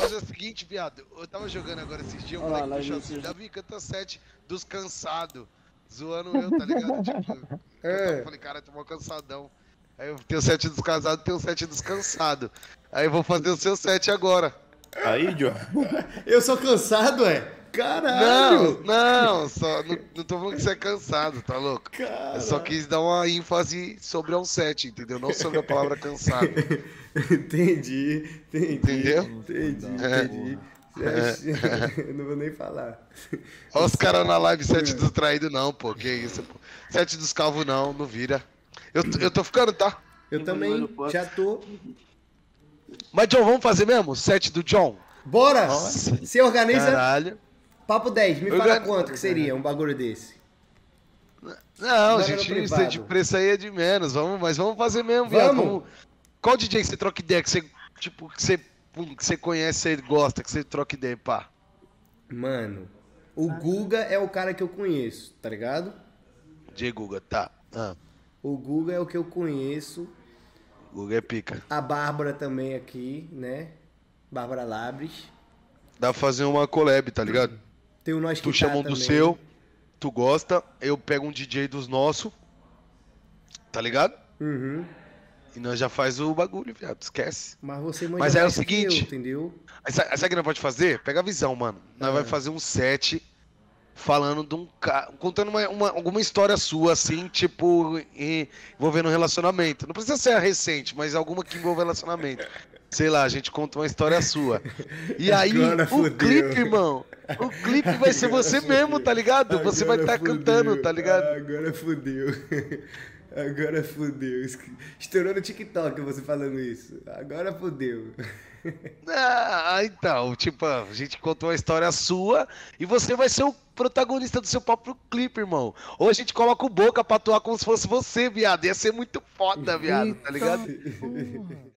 fazer o seguinte, viado. Eu tava jogando agora esses dias, o Olha lá, moleque puxou assim. Davi, canta sete dos cansados. Zoando eu, tá ligado? Tipo, É. eu falei, cara, tô mó cansadão. Aí eu tenho sete dos casados, tenho sete dos cansados. Aí eu vou fazer o seu sete agora. Aí, John. Eu sou cansado, é? Caralho! Não, não, só, não, não tô falando que você é cansado, tá louco? Eu só quis dar uma ênfase sobre um set, entendeu? Não sobre a palavra cansado. Entendi, entendi. Entendeu? Entendi, É. entendi. Eu não vou nem falar. Olha os caras na live sete dos traídos, não, pô. Que isso, pô. Sete dos calvos, não, não vira. Eu, tô- eu tô ficando, tá? Eu também já tô. Mas, John, vamos fazer mesmo? Sete do John? Bora! Nossa. Você organiza. Caralho. Papo 10, me Eu fala quanto que seria um bagulho desse. Não, gente, isso privado. de preço aí é de menos. Vamos, mas vamos fazer mesmo, viado. Vamos. Vamos. Qual DJ que você troca ideia? Que você, tipo, que você, que você conhece, você gosta, que você troca ideia, pá? Mano, o Guga é o cara que eu conheço, tá ligado? DJ Guga, tá. Ah, O Guga é o que eu conheço. Guga é pica. A Bárbara também aqui, né? Bárbara Labres. Dá pra fazer uma collab, tá ligado? Tem o Nós Que Tu Tá chama um do também. seu, tu gosta, eu pego um DJ dos nossos, tá ligado? Uhum. E nós já faz o bagulho, viado, esquece. Mas você manja Mas é o seguinte. eu, entendeu? Aí sa- sabe o que nós pode fazer? Pega a visão, mano. Nós Ah. vai fazer um set falando de um cara. Contando uma, uma- alguma história sua, assim, tipo, envolvendo um relacionamento. Não precisa ser a recente, mas alguma que envolva relacionamento. Sei lá, a gente conta uma história sua. E aí, Agora o fudeu. clipe, irmão, o clipe vai ser você mesmo, tá ligado? Você vai Agora estar cantando, fudeu. tá ligado? Agora fudeu. Agora fudeu. Estourou no TikTok você falando isso. Agora fudeu. Ah, então, tipo, a gente contou uma história sua e você vai ser o protagonista do seu próprio clipe, irmão. Ou a gente coloca o boca pra atuar como se fosse você, viado. Ia ser muito foda, viado, tá ligado?